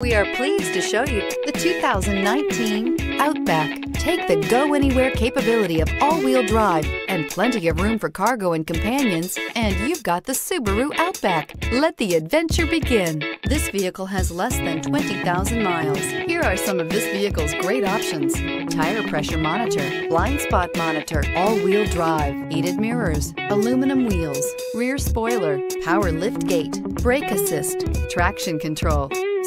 We are pleased to show you the 2019 Outback. Take the go anywhere capability of all-wheel drive and plenty of room for cargo and companions, and you've got the Subaru Outback. Let the adventure begin. This vehicle has less than 20,000 miles. Here are some of this vehicle's great options. Tire pressure monitor, blind spot monitor, all-wheel drive, heated mirrors, aluminum wheels, rear spoiler, power lift gate, brake assist, traction control,